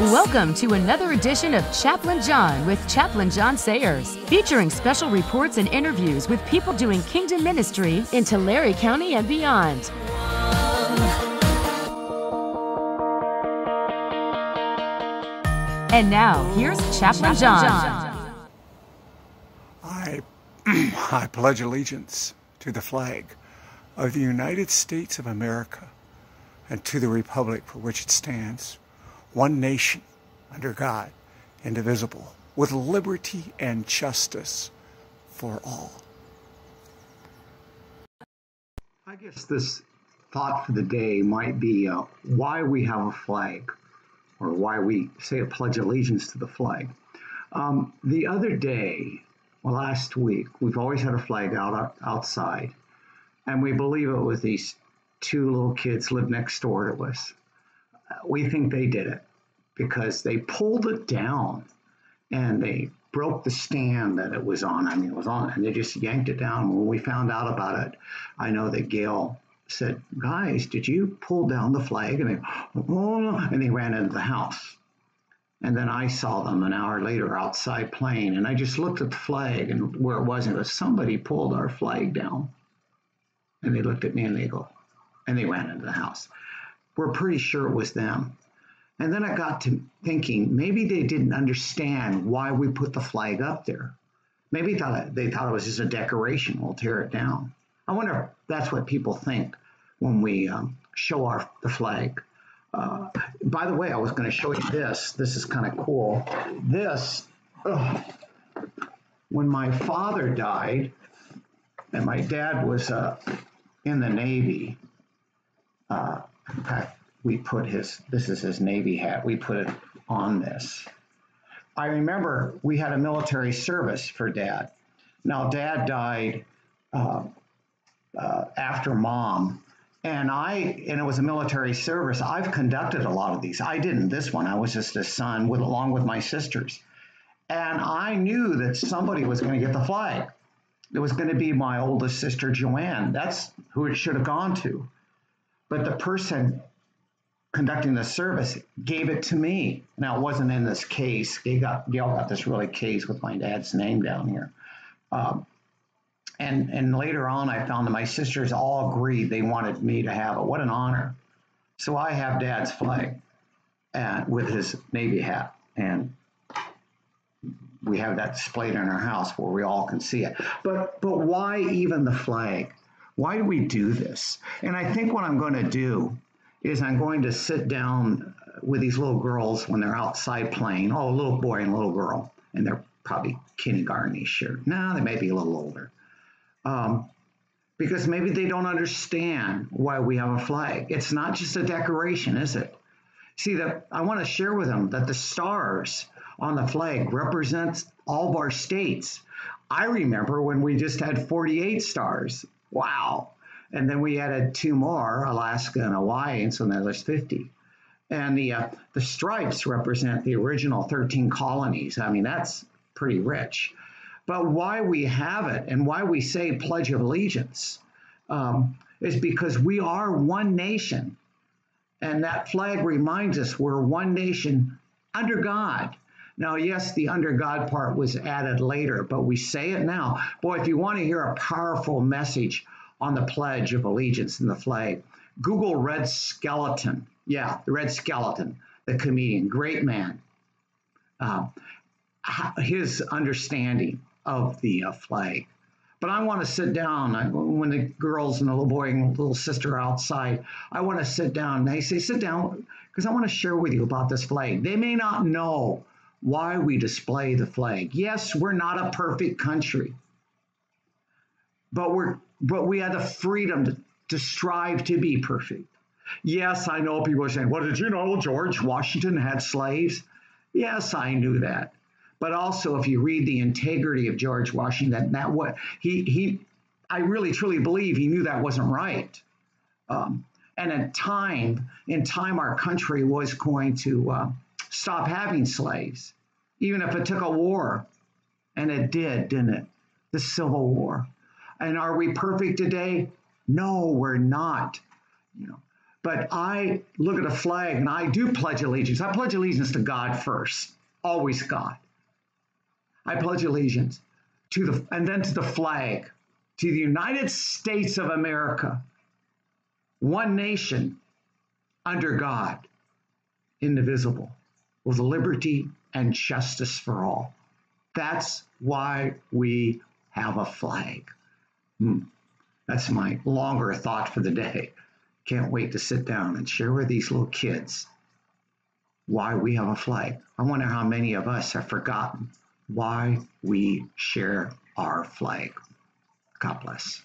Welcome to another edition of Chaplain John with Chaplain John Sayers, featuring special reports and interviews with people doing kingdom ministry in Tulare County and beyond. And now, here's Chaplain, Chaplain John. John. I, I pledge allegiance to the flag of the United States of America and to the republic for which it stands, one nation, under God, indivisible, with liberty and justice for all. I guess this thought for the day might be uh, why we have a flag or why we say a pledge allegiance to the flag. Um, the other day, well, last week, we've always had a flag out outside, and we believe it was these two little kids lived next door to us. We think they did it because they pulled it down and they broke the stand that it was on. I mean, it was on, and they just yanked it down. When we found out about it, I know that Gail said, "Guys, did you pull down the flag?" And they, oh, and they ran into the house. And then I saw them an hour later outside playing, and I just looked at the flag and where it was, and it was somebody pulled our flag down. And they looked at me and they go, and they ran into the house. We're pretty sure it was them. And then I got to thinking maybe they didn't understand why we put the flag up there. Maybe thought they thought it was just a decoration. We'll tear it down. I wonder if that's what people think when we um, show our the flag. Uh, by the way, I was going to show you this. This is kind of cool. This, ugh, when my father died, and my dad was uh, in the Navy. Uh, we put his, this is his Navy hat, we put it on this. I remember we had a military service for dad. Now, dad died uh, uh, after mom, and I, and it was a military service. I've conducted a lot of these. I didn't this one, I was just a son with, along with my sisters. And I knew that somebody was going to get the flag. It was going to be my oldest sister, Joanne. That's who it should have gone to. But the person conducting the service gave it to me. Now it wasn't in this case. Gail got, got this really case with my dad's name down here. Um, and and later on, I found that my sisters all agreed they wanted me to have it. What an honor! So I have Dad's flag, and with his Navy hat, and we have that displayed in our house where we all can see it. But but why even the flag? Why do we do this? And I think what I'm going to do is I'm going to sit down with these little girls when they're outside playing. Oh, a little boy and a little girl, and they're probably kindergartenish year. No, they may be a little older. Um, because maybe they don't understand why we have a flag. It's not just a decoration, is it? See that I want to share with them that the stars on the flag represents all of our states. I remember when we just had 48 stars. Wow. And then we added two more, Alaska and Hawaii, and so now there's 50. And the uh, the stripes represent the original 13 colonies. I mean, that's pretty rich. But why we have it and why we say Pledge of Allegiance um, is because we are one nation. And that flag reminds us we're one nation under God. Now, yes, the under God part was added later, but we say it now. Boy, if you want to hear a powerful message on the Pledge of Allegiance and the flag. Google Red Skelton. Yeah, the Red Skelton, the comedian, great man. Uh, his understanding of the uh, flag. But I want to sit down I, when the girls and the little boy and little sister are outside. I want to sit down. And They say, sit down because I want to share with you about this flag. They may not know why we display the flag. Yes, we're not a perfect country, but we're but we have the freedom to, to strive to be perfect. Yes, I know people are saying, well, did you know George Washington had slaves? Yes, I knew that. But also, if you read the integrity of George Washington, that what he he, I really truly believe he knew that wasn't right. Um, and in time, in time, our country was going to uh, stop having slaves, even if it took a war, and it did, didn't it? The Civil War. And are we perfect today? No, we're not. You know, But I look at a flag and I do pledge allegiance. I pledge allegiance to God first, always God. I pledge allegiance to the and then to the flag, to the United States of America, one nation under God, indivisible, with liberty and justice for all. That's why we have a flag. Hmm. That's my longer thought for the day. Can't wait to sit down and share with these little kids why we have a flag. I wonder how many of us have forgotten why we share our flag. God bless.